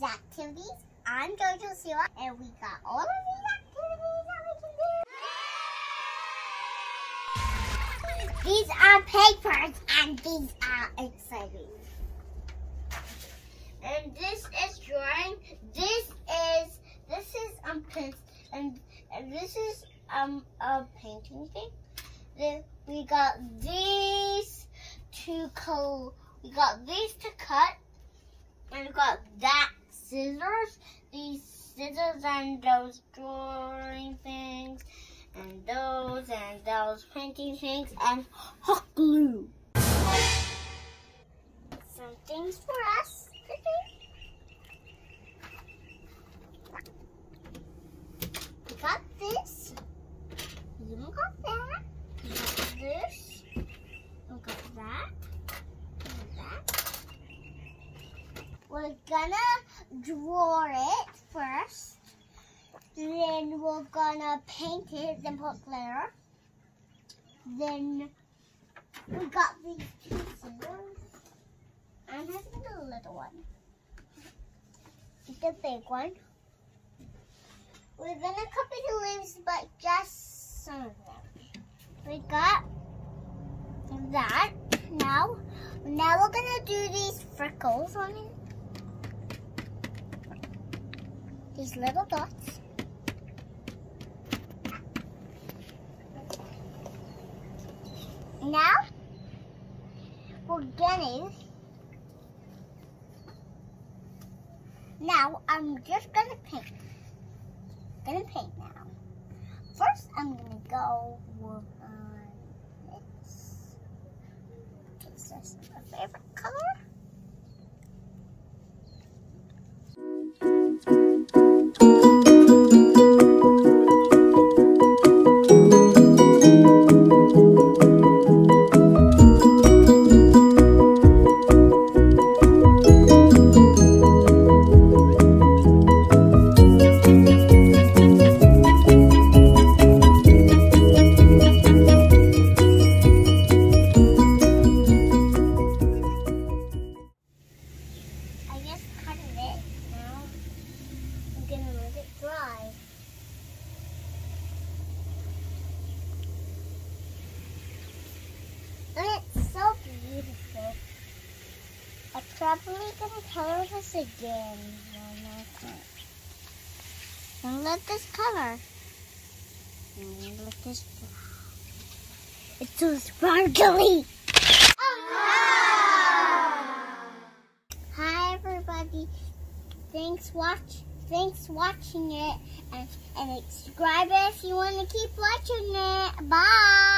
these activities. I'm Jojo Sila, and we got all of these activities that we can do. These are papers, and these are exciting. And this is drawing. This is this is um and and this is um a painting thing. Then we got these to co. We got these to cut, and we got that scissors. These scissors and those drawing things, and those and those painting things, and hot glue. Some things for us to do. We got this. You got that. We got this. We got that. And that. We're gonna draw it first. Then we're gonna paint it, then put glitter. Then we got these two scissors. I'm having the little one. The big one. We're gonna copy the leaves, but just some of them. We got that. Now, now we're gonna do these freckles on it. These little dots. Now, we're gonna Now I'm just gonna paint. Gonna paint now. First I'm gonna go with uh, my favorite I'm probably gonna color this again. And let this color. And let this. It's so sparkly. Oh, Hi everybody. Thanks watch thanks watching it and, and subscribe if you want to keep watching it. Bye.